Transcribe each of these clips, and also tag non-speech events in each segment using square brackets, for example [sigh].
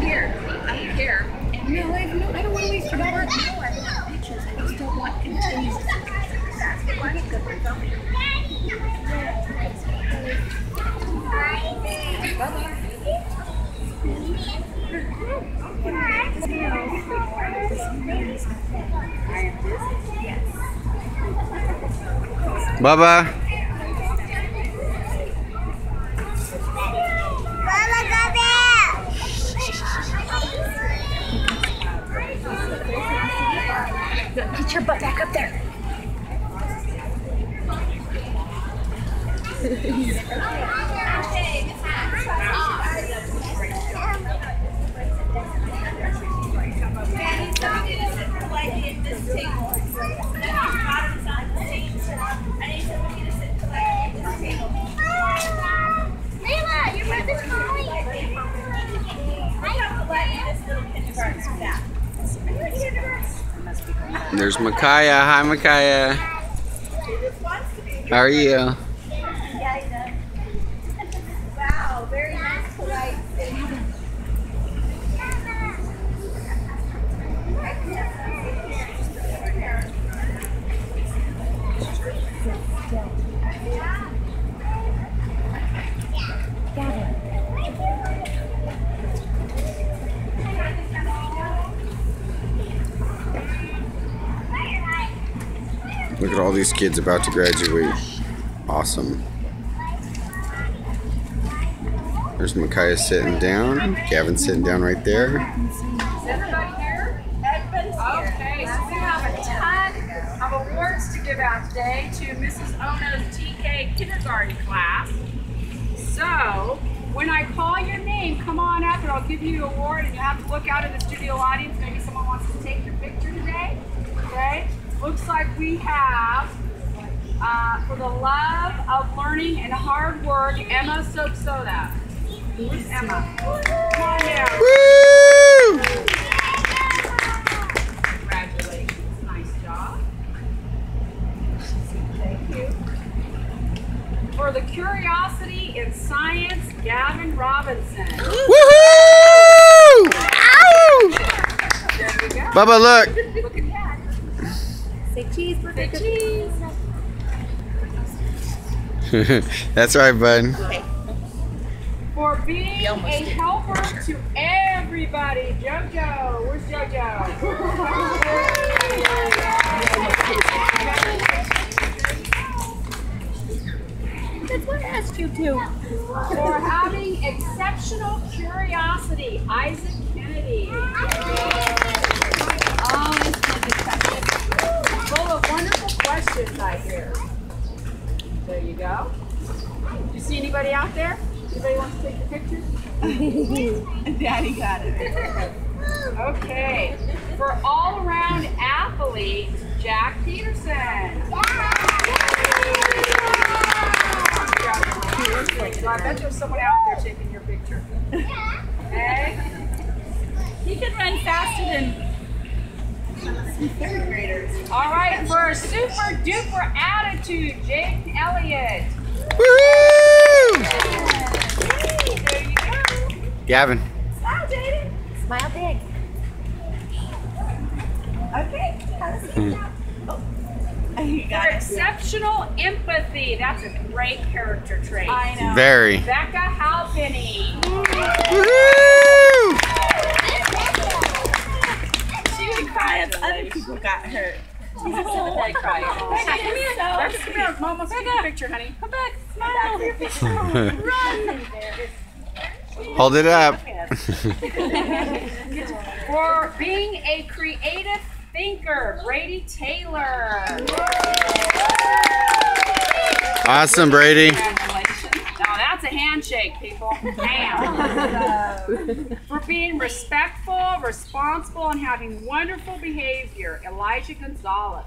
Here, I don't care. And no, I, no, I don't want to waste your time. No, I want pictures. I just don't want continuous success. It wasn't good for them. Bubba. There's Makia. Hi, Makia. How are you? Look at all these kids about to graduate. Awesome. There's Makia sitting down. Gavin sitting down right there. Is everybody here? Okay, so we have a ton of awards to give out today to Mrs. Ono's TK kindergarten class. So, when I call your name, come on up and I'll give you an award and you have to look out at the studio audience. Maybe someone wants to take your picture today. Okay? Looks like we have, uh, for the love of learning and hard work, Emma Soapsoda. Who's Emma? Come on down. Woo! Congratulations. Nice job. Thank you. For the curiosity in science, Gavin Robinson. Woohoo! Ow! There you go. Bubba, look. Look at that. Say cheese, Say cheese. That's right, bud. For being a helper to everybody. JoJo. Where's JoJo? That's what I asked you to. For having exceptional curiosity, Isaac Kennedy. Always Full of wonderful questions, I hear. There you go. Do you see anybody out there? Anybody wants to take a picture? [laughs] Daddy got it. [laughs] Okay. For all around athlete, Jack Peterson. So I bet there's someone out there taking your picture. [laughs] Okay? He can run faster than third graders. All right, for a super duper attitude, Jake Elliott. Woohoo! There you go. Gavin. Smile, Jaden. Smile big. Okay. You hmm. oh. For got it. exceptional empathy. That's a great character trait. I know. Very. Becca Halpenny. Woohoo! She cry if other people got hurt. She's a sympathetic crier. Becca, come here. Becca, come here. Mom wants to take a picture, honey. Come back. Smile. [laughs] Hold it up. [laughs] For being a creative thinker, Brady Taylor. Awesome, Brady. Congratulations. Now that's a handshake, people. [laughs] Bam. For being respectful, responsible, and having wonderful behavior, Elijah Gonzalez.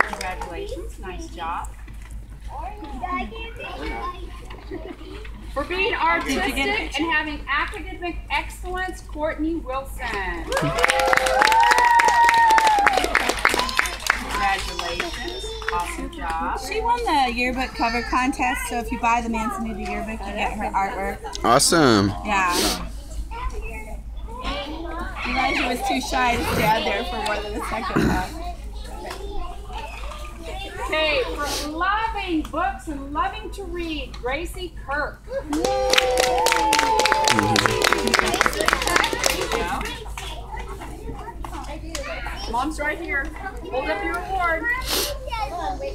Congratulations. Nice job. For being artistic and having academic excellence, Courtney Wilson. Awesome job. She won the yearbook cover contest, so if you buy the Manzanita yearbook, you get her artwork. Awesome. Yeah. Elijah was too shy to stand there for more than a second. Though. Okay, for loving books and loving to read, Gracie Kirk. Mom's right here. Hold up your award. Make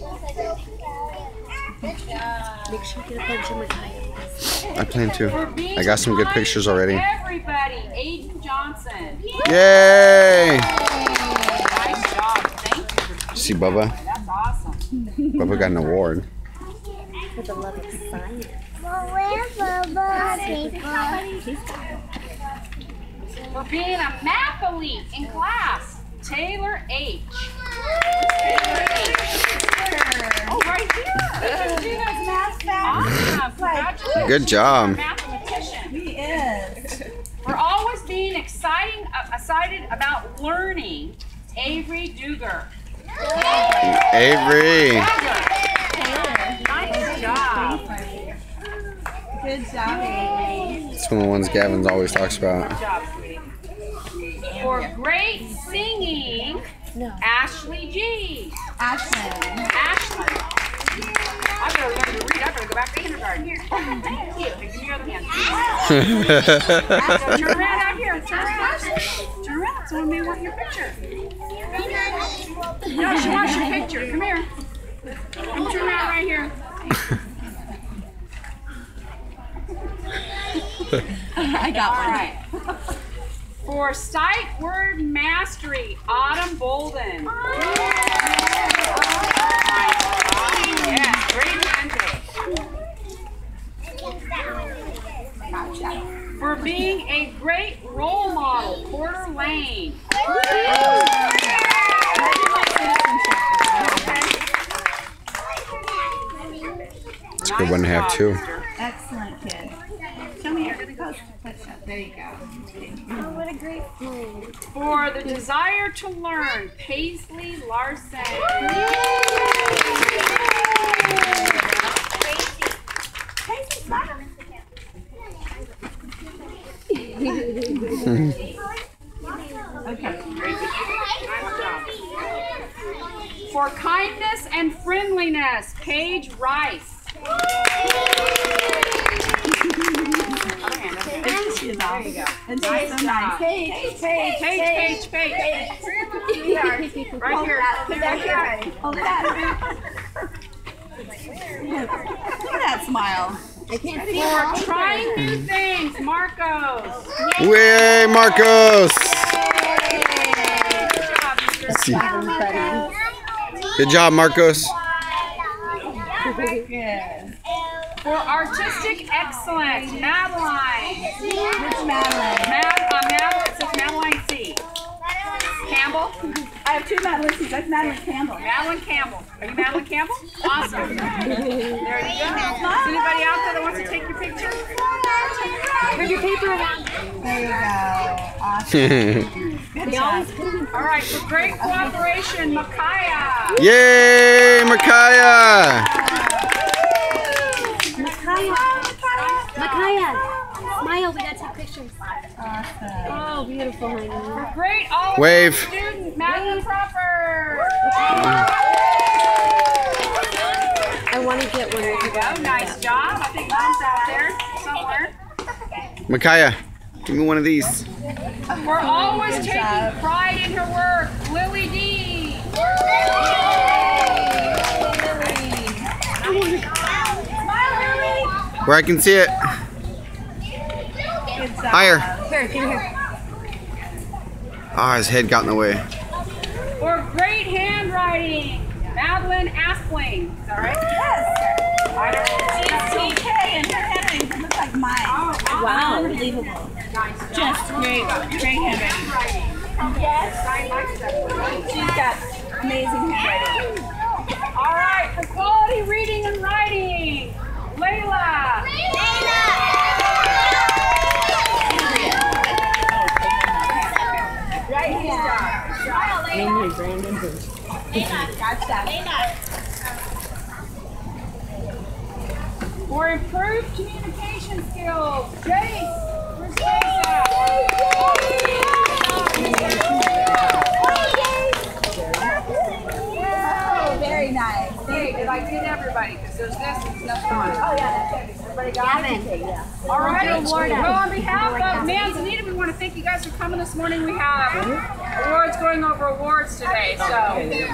sure you get a bunch of Makia. I plan to. I got some good pictures already. Everybody, Aiden Johnson. Yay! Nice job. Thank you. See Bubba? That's awesome. Bubba got an award. For the love of science. For being a math elite in class, Taylor H. Taylor H. Oh, right here. Awesome. Good job. Mathematician. He is. We're always being exciting, uh, excited about learning. Avery Duger. Avery. Nice job. Good job, Amy. It's one of the ones Gavin's always talks about. Good job, sweetie. For great singing, Ashley G. Ashlyn. Ashley. I better learn to read. I better go back to kindergarten. Here. [laughs] You. Give me your other hand. Turn around out here. Turn around. Turn around. Someone may want your picture. No, she wants your picture. Come here. Come turn around right here. I got one. right. For sight word mastery, Autumn Bolden. Yes, great handshake. For being a great role model, Porter Lane. It's a good one to have too. Excellent kid. Show me your close. There you go. Oh, what a great food. For the desire to learn, Paisley Larson. Okay. For kindness and friendliness, Paige Rice. Other hand, other hand. And she's There you go. Nice so nice. Paige, Paige, Paige, Paige. Right here. Right here. Look at that smile. I can't For trying new things, Marcos. Way, Marcos. Good job. See. Good job, Marcos. Good. For artistic excellence, Madeline. Which Madeline? Mad, uh, Mad, it says Madeline C. Campbell. I have two Madelines. That's Madeline Campbell. Madeline Campbell. Are you Madeline Campbell? Awesome. There you go. Is anybody out there that wants to take your picture? Turn your paper around. There you go. Awesome. Good [laughs] job. All right, for great cooperation, Makia. Yay, Makia. Makia. Makia. Smile, we gotta take pictures. Awesome. Oh, beautiful, honey. Great all Wave. student, Madeline Crawford. I want to get one There you go. Nice job. I think mom's out there somewhere. Makia, give me one of these. For always Good taking job. pride in her work, Lily D. Where I can see it. Good job. Higher. Here, give me here. Ah, his head got in the way. For great handwriting, Madeline Aspling. Is that right? Yes. I don't and her handwriting looks like mine. Oh, Wow. Unbelievable. nice. Just great, great handwriting. Sign my stuff. She's got amazing handwriting. For improved communication skills, Jace, for. Very nice. Hey, did I get everybody? Because there's this, there's nothing on. Oh, yeah, that's it. Everybody got it. Yeah. All right. Well, on behalf of Manzanita, we want to thank you guys for coming this morning. We have awards going over awards today. So,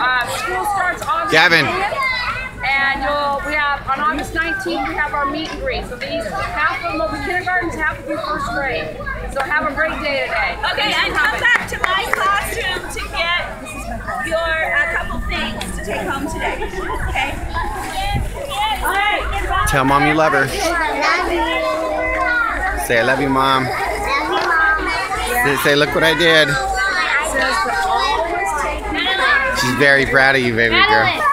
um, school starts August Gavin. 20th, And you'll, we have, on August 19th, we have our meet and greet. So these, half of them will be kindergartens, half will be first grade. So have a great day today. Okay, and come back to my classroom to get your a couple things to take home today. Okay. All right. Tell mom you love her. Love you. Say I love you, mom. Love you, Say, say look what I did. She's very proud of you, baby girl.